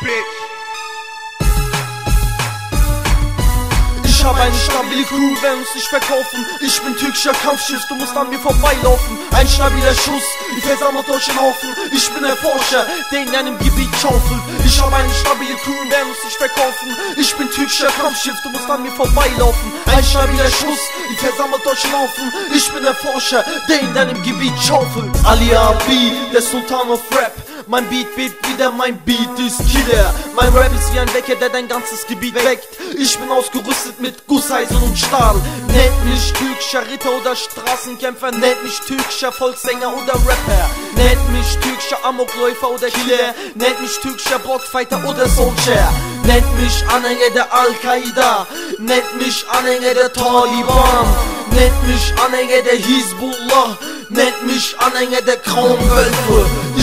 bitch. Ich habe eine stabile Crew, werden uns nicht verkaufen. Ich bin türkischer Kampfschiff, du musst an mir vorbeilaufen. Ein stabiler Schuss, ich versammelt euch in Haufen. Ich bin der Forscher, der in deinem Gebiet schaufelt. Ich habe eine stabile Crew, werden uns nicht verkaufen. Ich bin türkischer Kampfschiff, du musst an mir vorbeilaufen. Ein stabiler Schuss, ich versammelt euch in Haufen. Ich bin der Forscher, der in deinem Gebiet schaufelt. Ali Abi, der Sultan of Rap. Mein Beat beat wieder, mein Beat ist Killer. Mein Rap ist wie ein Wecker, der dein ganzes Gebiet weckt. Ich bin ausgerüstet mit Gusseisen und Stahl. Nennt mich türkischer Ritter oder Straßenkämpfer. Nennt mich türkischer Volkssänger oder Rapper. Nennt mich türkischer Amokläufer oder Killer. Nennt mich türkischer Blockfighter oder Soldier. Nennt mich Anhänger der Al-Qaida. Nennt mich Anhänger der Taliban. Nennt mich Anhänger der Hezbollah. Nennt mich Anhänger der grauen.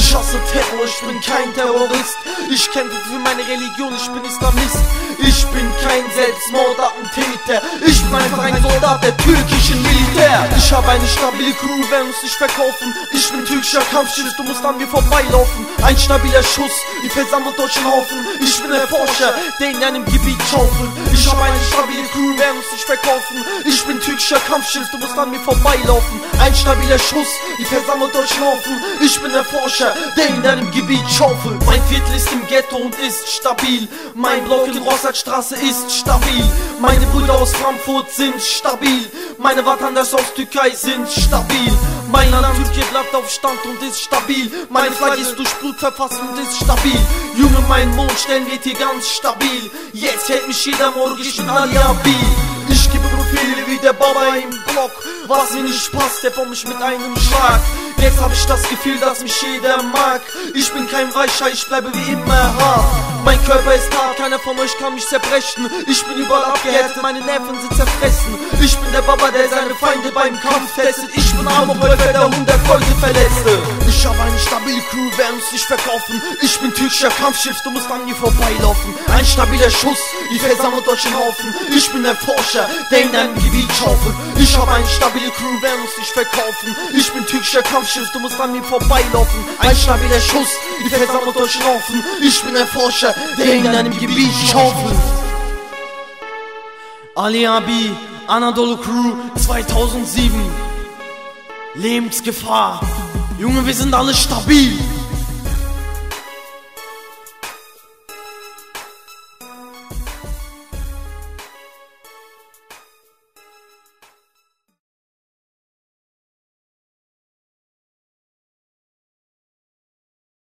Ich hasse Terror, ich bin kein Terrorist. Ich kämpfe für meine Religion, ich bin Islamist. Ich bin kein Selbstmordattentäter. Ich bin einfach ein Soldat der türkischen Militär. Ich habe eine stabile Crew, werden uns nicht verkaufen. Ich bin türkischer Kampfschiff, du musst an mir vorbeilaufen. Ein stabiler Schuss, ihr versammelt euch in Haufen. Ich bin der Forscher, der in deinem Gebiet schaufelt. Ich habe eine stabile Crew, werden uns nicht verkaufen. Ich bin türkischer Kampfschiff, du musst an mir vorbeilaufen. Ein stabiler Schuss, ihr versammelt euch in Haufen. Ich bin der Forscher, der in deinem Gebiet schaufelt. Mein Viertel ist im Ghetto und ist stabil. Mein Block in Rossachstraße ist stabil. Meine Brüder aus Frankfurt sind stabil. Meine Watanders aus Türkei sind stabil. Mein Land Türkei bleibt auf Stand und ist stabil. Meine Flagge ist durch Blut verfasst und ist stabil. Junge, mein Mondstern wird hier ganz stabil. Jetzt hält mich jeder morgen, ich bin Aliabi. Der Baba im Block. Was mir nicht passt, der mich mit einem Schlag. Jetzt hab ich das Gefühl, dass mich jeder mag. Ich bin kein Weicher, ich bleibe wie immer hart. Mein Körper ist hart, keiner von euch kann mich zerbrechen. Ich bin überall abgehärtet, meine Nerven sind zerfressen. Ich bin der Baba, der seine Feinde beim Kampf testet. Ich bin Amokläufer, der hundert Leute verletzte. Ich habe eine stabile Crew, werden uns nicht verkaufen. Ich bin türkischer Kampfschiff, du musst an mir vorbeilaufen. Ein stabiler Schuss, ihr versammelt euch in Haufen. Ich bin der Forscher, der in deinem Gebiet schaufelt. Ich habe eine stabile Crew, werden uns nicht verkaufen. Ich bin türkischer Kampfschiff, du musst an mir vorbeilaufen. Ein stabiler Schuss, ihr versammelt euch in Haufen. Ich bin der Forscher, der in deinem Gebiet schaufelt. Ali Abi, Anadolu Crew 2007. Lebensgefahr. Junge, wir sind alle stabil.